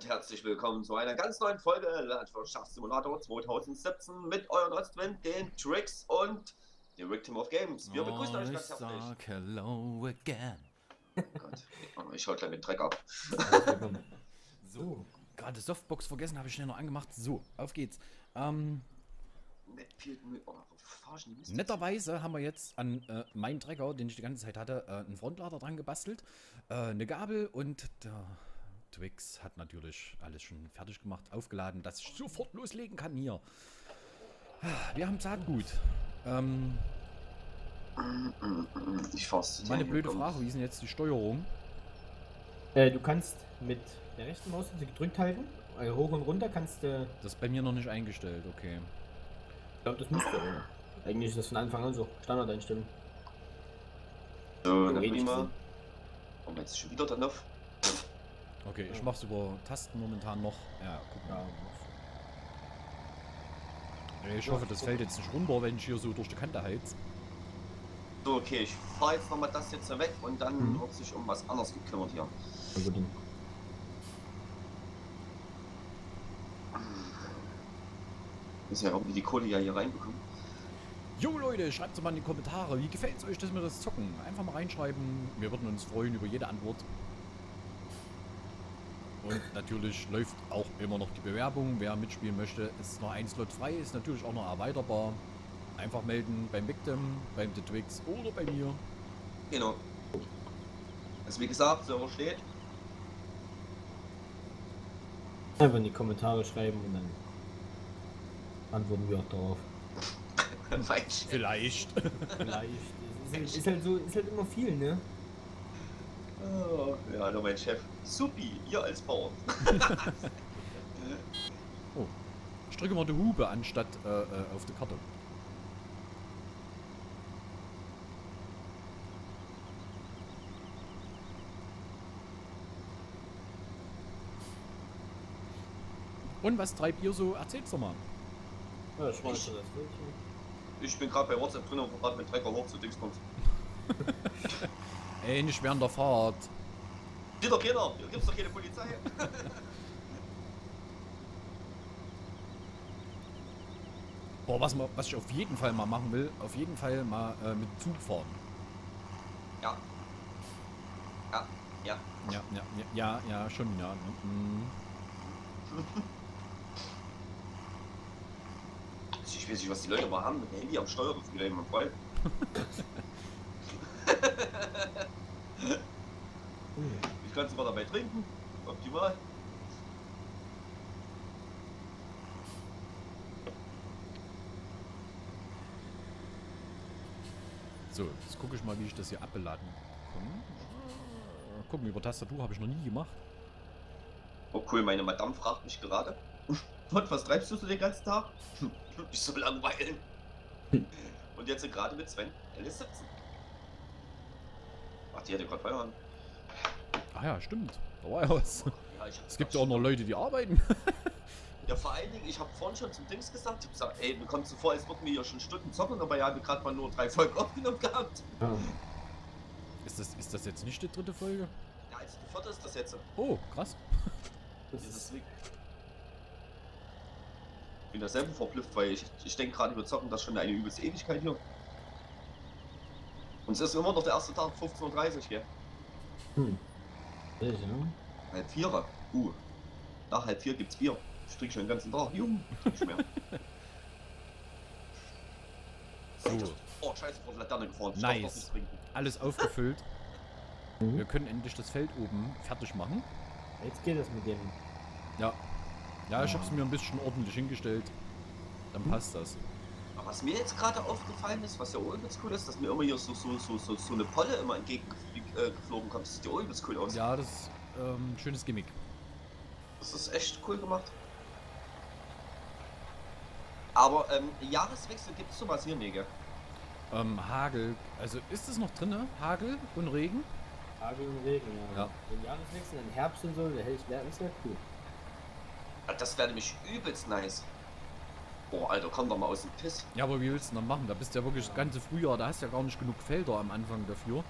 und herzlich willkommen zu einer ganz neuen Folge Landwirtschaftssimulator 2017 mit euren Ostwind, den Tricks und dem Rick Team of Games. Wir begrüßen euch ganz herzlich. Sag hello again. Oh Gott, ich hau gleich den Dreck ab. So, gerade Softbox vergessen, habe ich schnell noch angemacht. So, auf geht's. Ähm, Ne. Oh, netterweise haben wir jetzt an äh, meinen Trecker, den ich die ganze Zeit hatte, äh, einen Frontlader dran gebastelt, äh, eine Gabel und der Twix hat natürlich alles schon fertig gemacht, aufgeladen, dass ich sofort loslegen kann hier. Wir haben Saatgut. Ähm, Ich dir meine blöde. Frage, wie ist denn jetzt die Steuerung? Äh, du kannst mit der rechten Maustaste gedrückt halten, also hoch und runter kannst du, Das ist bei mir noch nicht eingestellt, okay. ich glaube, das müsste. äh, Eigentlich ist das von Anfang an so Standardeinstellung. So, dann will ich mal. Oh, jetzt schon wieder dann auf. Okay, ich mach's über Tasten momentan noch. Ja, guck mal. Ja, Ich hoffe, das fällt jetzt nicht runter, wenn ich hier so durch die Kante heiz. So, okay, ich fahr jetzt nochmal das jetzt weg und dann Mhm. wird sich um was anderes gekümmert hier. also dann. Müssen ja irgendwie die Kohle ja hier reinbekommen. Jo Leute, schreibt doch mal in die Kommentare, wie gefällt's euch, dass wir das zocken? Einfach mal reinschreiben. Wir würden uns freuen über jede Antwort. Und natürlich läuft auch immer noch die Bewerbung. Wer mitspielen möchte, ist noch ein Slot frei, ist natürlich auch noch erweiterbar. Einfach melden beim Victim, beim The Twix oder bei mir. Genau. Also wie gesagt, Server steht. Einfach in die Kommentare schreiben und dann antworten wir auch darauf. Chef. Vielleicht. Vielleicht. ist, halt- ist halt so, ist halt immer viel, ne? Oh, ja, hallo mein Chef. Supi, ihr als Bauer. Ich drücke mal die Hupe anstatt äh, äh, auf die Karte. Und was treibt ihr so? Erzähl's doch mal. Ja, ich Ich bin gerade bei WhatsApp drin und gerade mit Trecker hoch zu Dingsbums. Ey, nicht während der Fahrt. Wieder keiner, hier gibt's doch keine Polizei. Boah, was, was ich auf jeden Fall mal machen will, auf jeden Fall mal äh, mit Zug fahren. Ja. Ja, ja. Ja, ja, ja, ja, ja schon, ja. ne. Also Ich weiß nicht, was die Leute mal haben mit dem Handy am Steuer, das wieder jemand frei. Ich kann sogar dabei trinken. Optimal. So, jetzt gucke ich mal, wie ich das hier abbeladen kann. Äh, Gucken, über Tastatur habe ich noch nie gemacht. Oh cool, meine Madame fragt mich gerade. Und was treibst du so den ganzen Tag? Ich so langweilen. Und jetzt gerade mit Sven LS17. Ach, die hatte gerade Feierabend. Ah ja, stimmt. Da war ja was. Ja, Es gibt ja auch noch Leute, die arbeiten. Ja, vor allen Dingen, ich habe vorhin schon zum Dings gesagt, ich hab gesagt, ey, mir kommt so vor, als würden wir hier schon Stunden zocken, aber ja, wir gerade mal nur drei Folgen aufgenommen gehabt. Ja. Ist das, ist das jetzt nicht die dritte Folge? Ja, als die vierte ist das jetzt. Oh, krass. Das ist, bin da selber verblüfft, weil ich, ich denke gerade, wir zocken das schon eine übelste Ewigkeit hier. Und es ist immer noch der erste Tag, 15.30 Uhr, gell? hm. Ja, ja. Halb vier. Uh. Nach halb vier gibt's Bier. Ich trinke schon den ganzen Tag. Juhu. Nicht mehr. So, Oh, scheiße, vor die Laterne gefahren. Ich Nice. alles aufgefüllt. Mhm. Wir können endlich das Feld oben fertig machen. Jetzt geht das mit dem. Ja. Ja, ich es mir ein bisschen ordentlich hingestellt. Dann passt das. Aber was mir jetzt gerade aufgefallen ist, was ja übelst cool ist, dass mir immer hier so, so, so, so, so eine Polle immer entgegengeflogen kommt. Das sieht ja übelst cool aus. Ja, das ist ähm, schönes Gimmick. Das ist echt cool gemacht. Aber ähm, Jahreswechsel gibt es sowas hier nicht, gell? Ähm, Hagel, also ist es noch drinne? Hagel und Regen? Hagel und Regen, ja. Ja. Den Jahreswechsel, den Herbst und so, der hält wäre ist ja cool. Das wäre nämlich übelst nice. Boah, Alter, komm doch mal aus dem Piss. Ja, aber wie willst du denn dann machen? Da bist du ja wirklich das ganze Frühjahr, da hast du ja gar nicht genug Felder am Anfang dafür.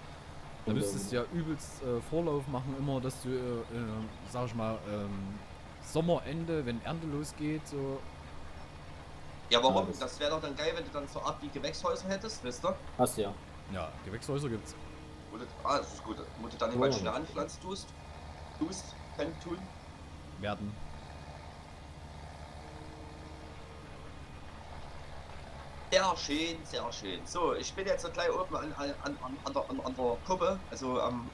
Da müsstest du ja übelst äh, Vorlauf machen, immer, dass du, äh, äh, sag ich mal, ähm, Sommerende, wenn Ernte losgeht, so. Ja, warum? Ja, das- wäre doch dann geil, wenn du dann so Art wie Gewächshäuser hättest, wisst ihr? Hast du ja. Ja, Gewächshäuser gibt's. Du, ah, das ist gut. Wo du dann Oh, immer ja. schnell anpflanzt tust. Tust, kann tun. Werden. Sehr schön, sehr schön. So, ich bin jetzt so gleich oben an, an, an, an, an, der, an, an der Kuppe, also am.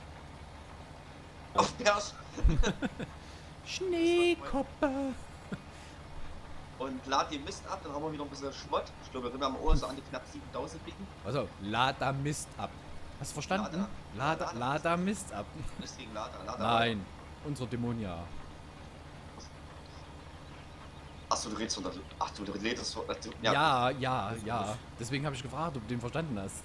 auf Berg Schneekoppe. und lad den Mist ab, dann haben wir wieder ein bisschen Schmott. Ich glaube, wir haben Ohr so an die knapp 7000 liegen. Also, Lada Mist ab. Hast du verstanden? Lada. Lada, Lada Mist ab. Deswegen Lada, Lada. Nein, unsere Dämonia. Achso, du redest von der. Ach du, du redest von. du- Ja, ja, ja. Deswegen habe ich gefragt, ob du den verstanden hast.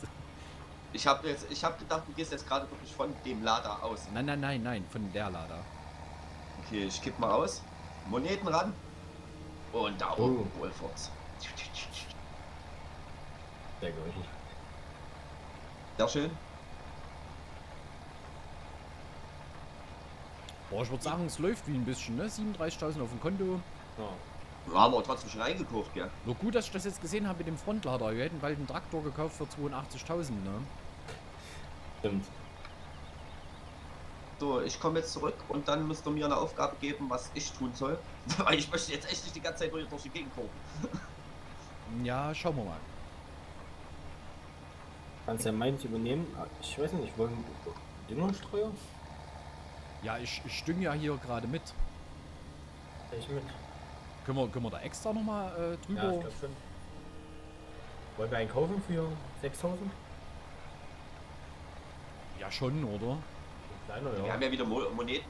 Ich habe jetzt, ich habe gedacht, du gehst jetzt gerade wirklich von dem Lada aus. Nein, nein, nein, nein, von der Lada. Okay, ich kipp mal aus. Moneten ran. Und da Oh. oben Wolforts. Sehr gut. Sehr schön. Boah, ich würde sagen, es läuft wie ein bisschen, ne? 37.000 auf dem Konto. Ja. Wir haben aber trotzdem schon eingekauft, gell? Nur gut, dass ich das jetzt gesehen habe mit dem Frontlader. Wir hätten bald einen Traktor gekauft für 82.000, ne? Stimmt. So, ich komme jetzt zurück und dann müsst ihr mir eine Aufgabe geben, was ich tun soll. Weil ich möchte jetzt echt nicht die ganze Zeit durch durch die Gegend gucken. Ja, schauen wir mal. Kannst ja meins übernehmen. Ich weiß nicht, wollen Düngerstreuer? Ja, ich, ich stünge ja hier gerade mit. Ich mit. Können wir, können wir da extra nochmal äh, Ja, ich drüber? glaube schon. Wollen wir einen kaufen für 6000? Ja, schon, oder? Kleiner, Wir ja. haben ja wieder Mo Moneten.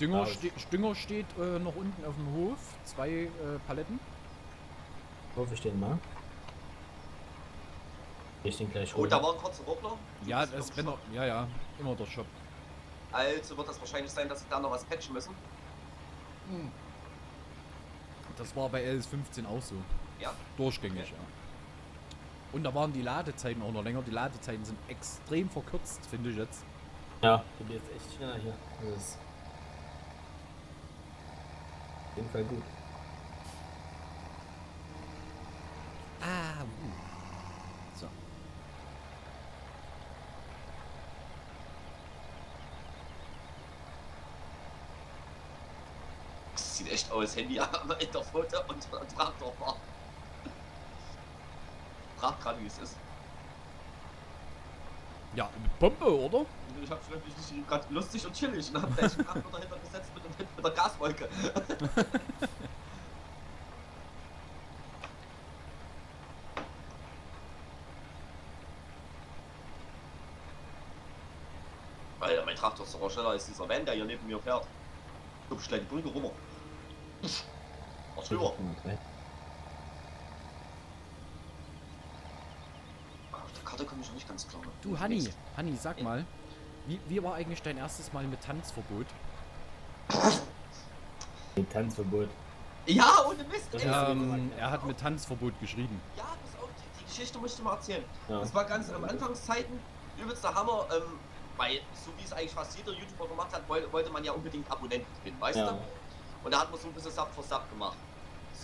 Dünger, Ja, ste Stünger steht äh, noch unten auf dem Hof. Zwei äh, Paletten. Hoffe ich den mal. Ich den gleich Oh, holen. da war ein kurzer Ruckler. Ja, das Shop. er, ja, ja, immer der Shop. Also wird das wahrscheinlich sein, dass sie da noch was patchen müssen. Das war bei LS15 auch so. Ja. Durchgängig, Okay. ja. Und da waren die Ladezeiten auch noch länger. Die Ladezeiten sind extrem verkürzt, finde ich jetzt. Ja, du bist echt schneller hier. Das ist auf jeden Fall gut. Sieht echt aus, Handy in der Foto und Traktor war. Frag gerade, wie es ist. Ja, mit Pumpe, oder? Ich hab's wirklich gerade lustig und chillig und hab gleich Traktor dahinter gesetzt mit, mit, mit der Gaswolke. Alter, mein Traktor ist sogar schneller als dieser Van, der hier neben mir fährt. Ich gleich die Brücke runter. Ach, drüber. Auf der Karte komme ich noch nicht ganz klar. mit. Du, Hanni, Hanni, sag mal. Wie, wie war eigentlich dein erstes Mal mit Tanzverbot? Den Tanzverbot. Ja, ohne Mist, Das ey. ist- Ähm, er hat mit Tanzverbot geschrieben. Ja, pass auf, die, die Geschichte musst du mal erzählen. Ja. Das war ganz am Anfangszeiten übelster Hammer, ähm, weil so wie es eigentlich fast jeder YouTuber gemacht hat, wollte, wollte man ja unbedingt Abonnenten gewinnen, weißt Ja. du? Und da hat man so ein bisschen Sub for Sub gemacht.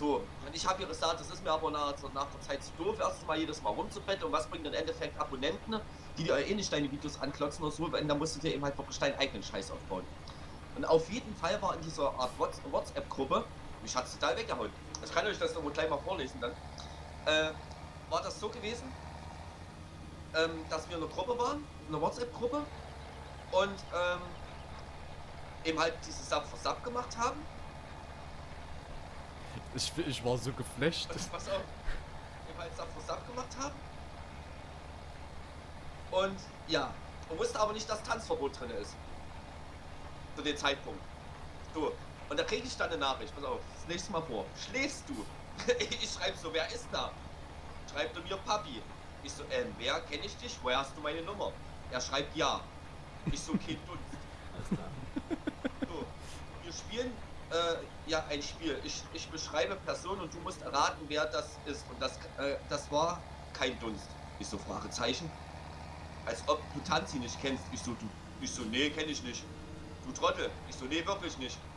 So, und ich habe ihr gesagt, das ist mir aber nach, nach der Zeit zu doof, erstens mal jedes Mal rumzubretten und was bringt im Endeffekt Abonnenten, die dir eh nicht deine Videos anklotzen oder so, wenn da musst du dir eben halt wirklich deinen eigenen Scheiß aufbauen. Und auf jeden Fall war in dieser Art Whats- WhatsApp-Gruppe, mich hat's total weggehauen. Ich kann euch das noch mal gleich mal vorlesen dann. Äh, war das so gewesen, ähm, dass wir in einer Gruppe waren, in einer WhatsApp-Gruppe und ähm, eben halt diese Sub for Sub gemacht haben. Ich, ich war so geflasht. Pass auf, eben halt Sub for Sub gemacht haben. Und ja, und wusste aber nicht, dass Tanzverbot drin ist. Zu dem Zeitpunkt. So, und da kriege ich dann eine Nachricht, pass auf, das nächste Mal vor. Schläfst du? ich schreibe so, wer ist da? Schreibt er mir Papi. Ich so, ähm, wer kenne ich dich? Woher hast du meine Nummer? Er schreibt ja. Ich so, Kind Dunst. Alles klar. So, wir spielen äh, ja ein Spiel. Ich, ich beschreibe Person und du musst erraten, wer das ist. Und das, äh, das war kein Dunst. Ich so, Fragezeichen. Als ob du Tanzi nicht kennst. Ich so, du, ich so, nee, kenne ich nicht. Du Trottel. Ich so, nee, wirklich nicht.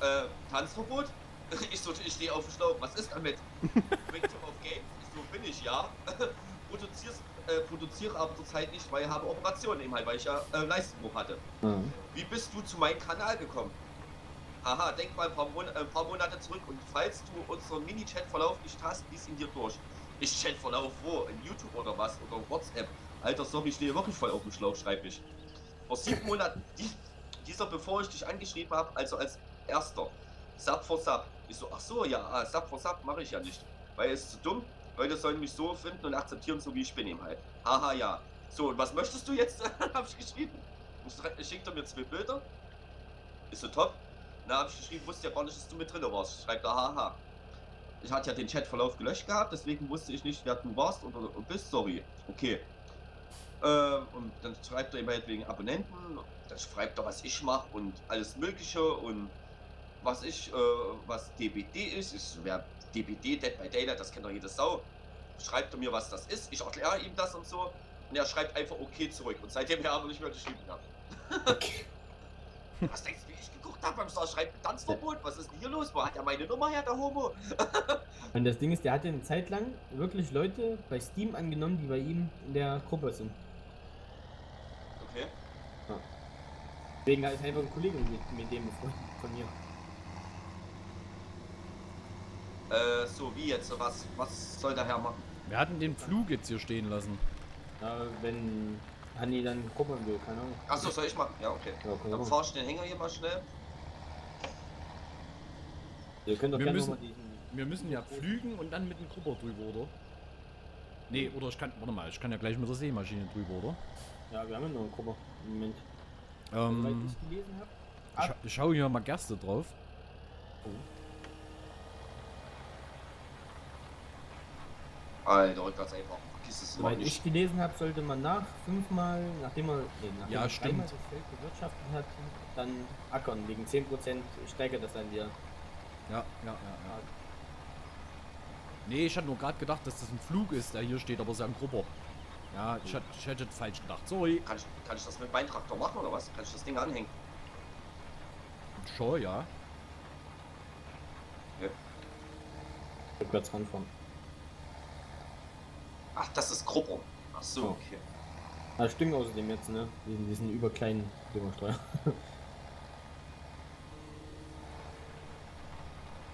äh, Tanzverbot? Ich so, ich stehe auf dem Schlauch, was ist damit? Victim of Games? Ich so, bin ich, ja. Produzierst, äh, produziere aber zurzeit nicht, weil ich habe Operationen eben halt, weil ich ja äh, Leistungsbruch hatte. Mhm. Wie bist du zu meinem Kanal gekommen? Haha, denk mal ein paar, Mon äh, paar Monate zurück und falls du unseren Mini-Chat-Verlauf nicht hast, lies ihn dir durch. Ich Chat-Verlauf wo? In YouTube oder was? Oder WhatsApp? Alter, sorry, ich stehe wirklich voll auf dem Schlauch, schreib ich. Vor sieben Monaten, die, dieser, bevor ich dich angeschrieben habe, also als erster, Sub for Sub. Ich so, ach so, ja, ah, Sub for Sub mache ich ja nicht. Weil es zu dumm. Leute sollen mich so finden und akzeptieren, so wie ich bin eben halt. Haha, ja. So, und was möchtest du jetzt? hab ich geschrieben. Ich schickte mir zwei Bilder. Ist so top. Na, hab ich geschrieben, wusste ja gar nicht, dass du mit drin warst. Schreibt da, haha. Ich hatte ja den Chatverlauf gelöscht gehabt, deswegen wusste ich nicht, wer du warst oder, oder bist. Sorry. Okay. Äh, und dann schreibt er ihm halt wegen Abonnenten. Dann schreibt er, was ich mache und alles Mögliche und was ich, äh, was DBD ist. ist wer DBD, Dead by Daylight, das kennt doch jede Sau. Schreibt er mir, was das ist. Ich erkläre ihm das und so. Und er schreibt einfach okay zurück. Und seitdem er aber nicht mehr geschrieben hat. Was denkst du, wie ich geguckt habe beim Star schreibt Tanzverbot? Was ist denn hier los? Wo hat er meine Nummer her, der Homo? Und das Ding ist, der hatte eine Zeit lang wirklich Leute bei Steam angenommen, die bei ihm in der Gruppe sind. Okay. Deswegen ist einfach ein Kollege mit, mit dem befreundet von mir. Äh, so, wie jetzt? Was, was soll der Herr machen? Wir hatten den Flug jetzt hier stehen lassen. Ja, wenn Hanni dann Gruppe will, keine Ahnung. Achso, soll ich machen? Ja, okay. Ja, können wir Dann fahr ich den Hänger hier mal schnell. Ihr könnt doch Wir gerne müssen-. Wir müssen ja pflügen und dann mit dem Grubber drüber, oder? Nee, oder ich kann, warte mal, ich kann ja gleich mit der Seemaschine drüber, oder? Ja, wir haben ja noch eine Gruppe. im Moment. Ähm, ich gelesen habe. ich, scha- ich schaue hier mal Gerste drauf. Alter, rückwärts einfach. Vergiss es immer Soweit ich gelesen habe, sollte man nach fünfmal, nachdem man, nee, nachdem Ja, man stimmt. dreimal das Feld bewirtschaftet hat, dann ackern. Wegen 10% steigert das dann wieder. Ja, ja, ja, ja. Nee, ich hatte nur gerade gedacht, dass das ein Flug ist, der hier steht, aber es ist ja ein Grubber. Ja, ich, hatte- ich hätte falsch gedacht. Sorry. Kann ich, kann ich das mit meinem Traktor machen oder was? Kann ich das Ding anhängen? Schon, ja. Rückwärts ranfahren. Ach, das ist Gruppe. Ach so, okay. Ah, stimmt außerdem jetzt, ne? Diesen, diesen überkleinen Düngersteuer.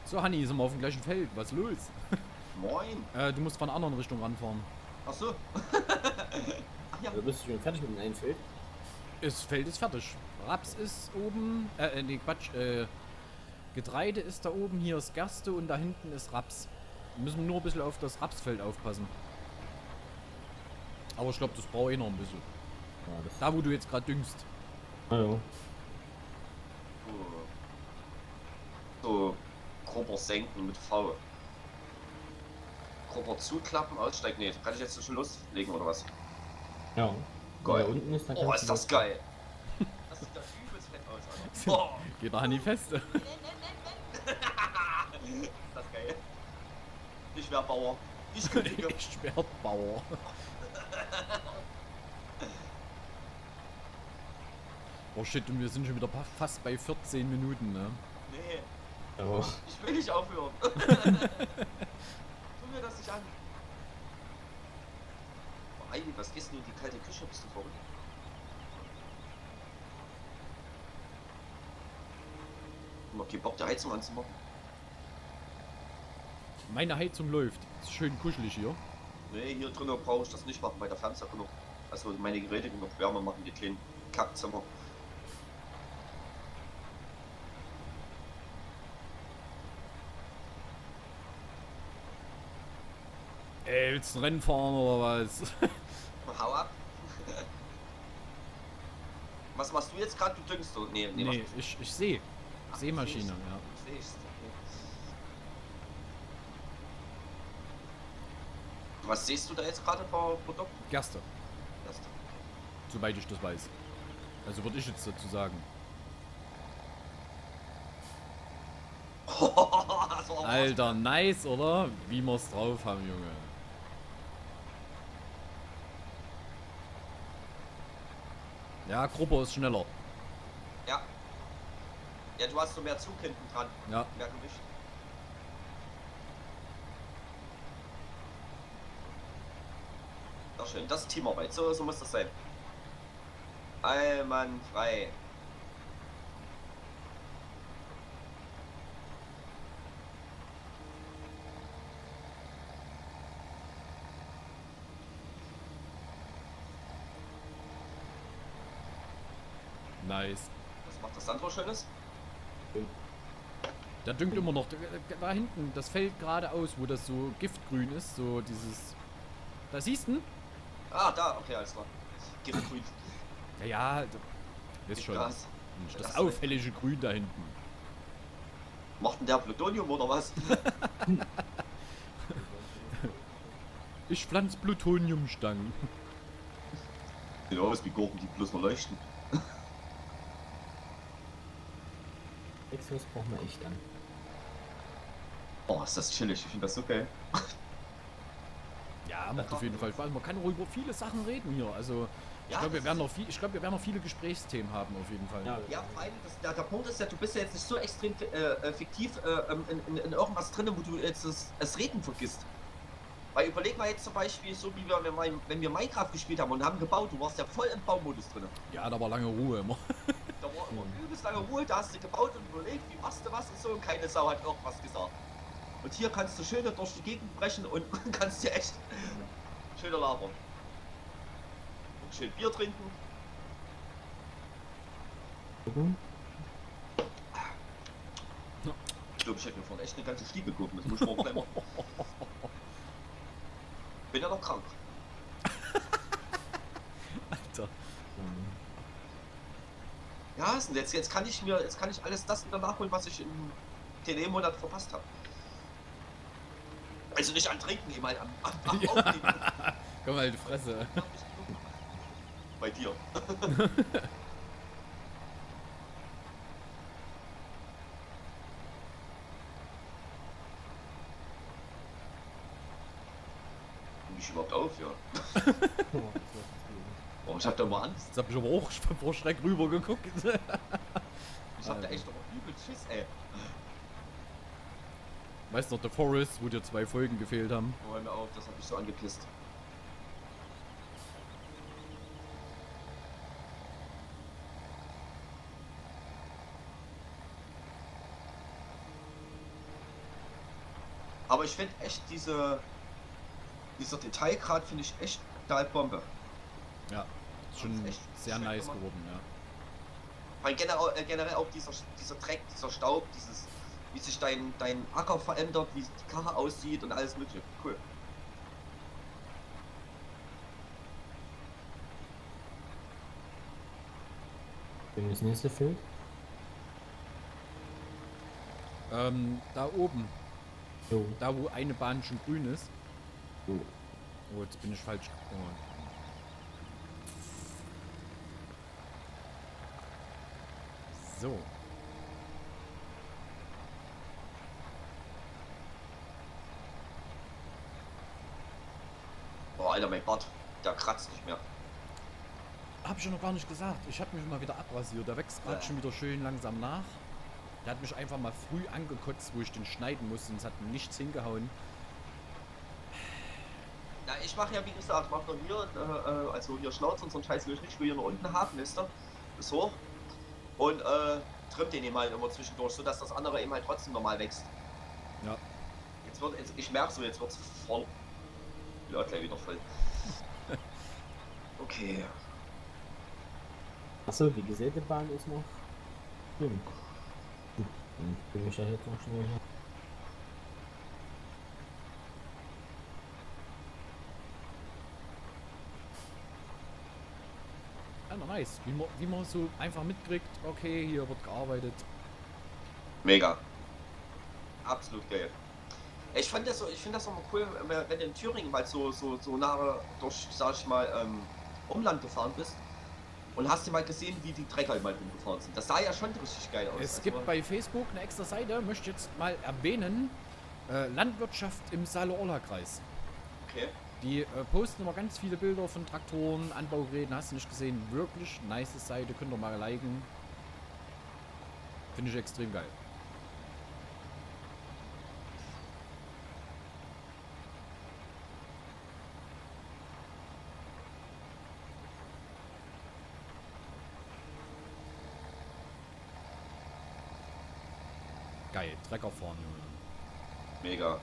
So, Hanni, sind wir auf dem gleichen Feld. Was ist los? Moin. Äh, du musst von der anderen Richtung ranfahren. Ach so. Also bist du schon fertig mit dem einen Feld? Das Feld ist fertig. Raps ist oben. Äh, äh, nee, Quatsch. Äh, Getreide ist da oben. Hier ist Gerste und da hinten ist Raps. Wir müssen nur ein bisschen auf das Rapsfeld aufpassen. Aber ich glaube, das brauche ich noch ein bisschen. Ja. Da, wo du jetzt gerade düngst. Ah, ja. So, so Grupper senken mit V. Grupper zuklappen, aussteigen. Nee, kann ich jetzt schon loslegen oder was? ja. Geil. da unten ist, dann Oh, ist das geil. Das sieht das übelst fett aus, Alter. Oh, Geht der Hanni fest. ist das geil. Ich wär Bauer. Ich kündige. ich werd Bauer. Oh shit, und wir sind schon wieder fast bei 14 Minuten, ne? Nee, Ja. ich will nicht aufhören. Tu mir das nicht an. Oh, Ivy, was gehst du in die kalte Küche? Bist du verrückt? Noch keinen Bock, die Heizung anzumachen? Meine Heizung läuft. Ist schön kuschelig hier. Nee, hier drinnen brauche ich das nicht machen, weil der Fernseher genug. Also meine Geräte genug Wärme machen, die kleinen Kackzimmer. Ey, willst du ein Rennen fahren oder was? Hau ab. Was machst du jetzt gerade? Du düngst du? Nee, nee, Nee, ich, ich sehe. Seemaschine, ja. okay. Was siehst du da jetzt gerade für Produkte? Gerste, Das- soweit ich das weiß. Also würde ich jetzt dazu sagen. Alter, nice, oder? Wie wir's drauf haben, Junge. Ja, Gruppe ist schneller. Ja. Ja, du hast so mehr Zug hinten dran. Ja. Mehr Gewicht. Sehr schön. Das ist Teamarbeit. So, so muss das sein. Allmann frei. Nice. Was macht das Sandro Schönes? Der düngt immer noch. Da hinten, das Feld geradeaus, wo das so giftgrün ist. So dieses. Da siehst du? Ah, da. Okay, alles klar. Giftgrün. Ja, ja. Ist schon. Das Das ist- auffällige Grün da hinten. Macht denn der Plutonium oder was? Ich pflanz Plutoniumstangen. Sieht aus wie Gurken, die bloß nur leuchten. Exos brauchen wir echt an. Oh, ist das chillig. Ich finde das so geil. Ja, macht auf jeden Fall Spaß. Man kann auch über viele Sachen reden hier. Also, ich Ja, glaube, wir werden noch viel, ich glaube, wir werden noch viele Gesprächsthemen haben auf jeden Fall. Ja, Ja, vor allem, das, der, der Punkt ist ja, du bist ja jetzt nicht so extrem äh, äh, fiktiv äh, ähm, in, in, in irgendwas drin, wo du jetzt das, das Reden vergisst. Weil überleg mal jetzt zum Beispiel, so wie wir, wenn wir, wenn wir Minecraft gespielt haben und haben gebaut, du warst ja voll im Baumodus drin. Ja, da war lange Ruhe immer. Da war immer übelst lange Ruhe, da hast du gebaut und überlegt, wie machst du was und so und keine Sau hat irgendwas gesagt. Und hier kannst du schön durch die Gegend brechen und kannst dir echt schöner labern. Und schön Bier trinken. Ich glaube, ich hätte mir vorhin echt eine ganze Stiege gucken müssen. Muss ich machen. Bin ja noch krank. Alter. Ähm, Ja, jetzt, jetzt kann ich mir, jetzt kann ich alles das wieder nachholen, was ich im TD-Monat verpasst habe. Also nicht an Trinken, ich meine an, an, an Ja. Aufnehmen. Komm mal, die Fresse. Bei dir. Ich überhaupt auf, ja. oh. Oh, ich hab da mal Angst. Jetzt hab ich aber auch vor Schreck rüber geguckt. Ich hab da echt noch übel Schiss, ey. Weißt du noch, The Forest, wo dir zwei Folgen gefehlt haben? Hör mir auf, das hab ich so angepisst. Aber ich finde echt diese dieser Detailgrad finde ich echt total Bombe. Ja, ist schon ist sehr schön nice gemacht. geworden, ja. Weil generell, äh, generell auch dieser, dieser Dreck, dieser Staub, dieses, wie sich dein, dein Acker verändert, wie die Karre aussieht und alles mögliche. Cool. Wenn das nächste Feld. Ähm, da oben, Jo. da wo eine Bahn schon grün ist. Jo. Oh, jetzt bin ich falsch. Oh. So. Oh, Alter, mein Bart, der kratzt nicht mehr. Hab ich ja noch gar nicht gesagt. Ich habe mich mal wieder abrasiert. Der wächst gerade Ja. schon wieder schön langsam nach. Der hat mich einfach mal früh angekotzt, wo ich den schneiden musste und es hat nichts hingehauen. Na, ich mache ja, wie gesagt, ich mache nur hier, äh, äh, also hier Schnauze und so ein Scheiß will ich nicht, ich will hier nur unten haben, wisst ihr? Bis hoch. Und äh, trimmt den eben halt immer zwischendurch, sodass das andere eben halt trotzdem normal wächst. Ja. Jetzt wird, jetzt, ich merke so, jetzt wird's voll. Ja, gleich wieder voll. Okay. Achso, die gesäte Bahn ist noch. Dann bin ich ja jetzt noch schnell hier. Nice. Wie man, wie man so einfach mitkriegt, okay, hier wird gearbeitet. Mega. Absolut geil. Ich fand das so, ich finde das auch mal cool, wenn du in Thüringen mal so, so, so nahe durch, sag ich mal, ähm, Umland gefahren bist und hast du mal gesehen, wie die Trecker mal rumgefahren sind. Das sah ja schon richtig geil aus. Es Also, gibt bei Facebook eine extra Seite, möchte jetzt mal erwähnen, äh, Landwirtschaft im Saale-Orla-Kreis. Okay. Die äh, posten immer ganz viele Bilder von Traktoren, Anbaugeräten, hast du nicht gesehen? Wirklich nice Seite, könnt ihr mal liken. Finde ich extrem geil. Geil, Trecker fahren, Junge. Mega.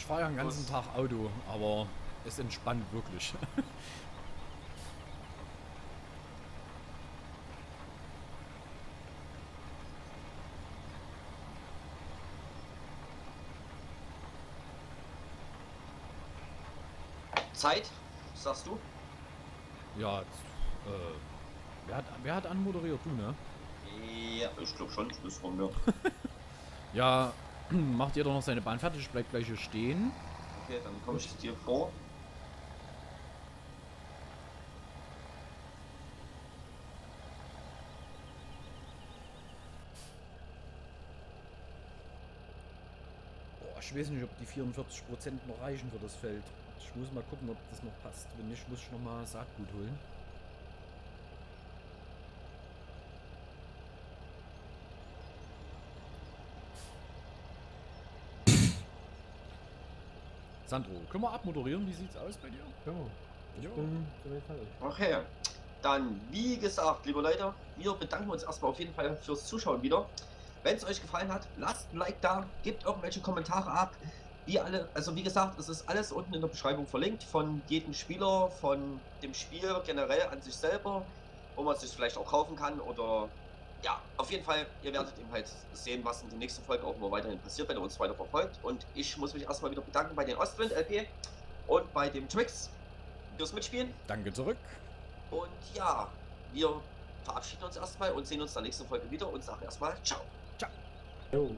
Ich fahre ja den ganzen? Tag Auto, aber es entspannt wirklich. Zeit, sagst du? ja, äh, wer hat, wer hat anmoderiert? Du, ne? Ja, ich glaube schon, das von mir. Ja, macht ihr doch noch seine Bahn fertig, bleibt gleich hier stehen. Okay, dann komme ich dir vor. Boah, ich weiß nicht, ob die 44% noch reichen für das Feld. Ich muss mal gucken, ob das noch passt. Wenn nicht, muss ich noch mal Saatgut holen. Sandro, können wir abmoderieren? Wie sieht's aus bei dir? Ja, ich Jo. fertig. Okay, dann wie gesagt, liebe Leute, wir bedanken uns erstmal auf jeden Fall fürs Zuschauen wieder. Wenn es euch gefallen hat, lasst ein Like da, gebt irgendwelche Kommentare ab. Wie alle, also wie gesagt, es ist alles unten in der Beschreibung verlinkt von jedem Spieler, von dem Spiel generell an sich selber, wo man sich vielleicht auch kaufen kann oder ja, auf jeden Fall, ihr werdet eben halt sehen, was in der nächsten Folge auch immer weiterhin passiert, wenn ihr uns weiter verfolgt. Und ich muss mich erstmal wieder bedanken bei den Ostwind LP und bei dem Tricks fürs Mitspielen. Danke zurück. Und ja, wir verabschieden uns erstmal und sehen uns in der nächsten Folge wieder und sagen erstmal Ciao. Jo.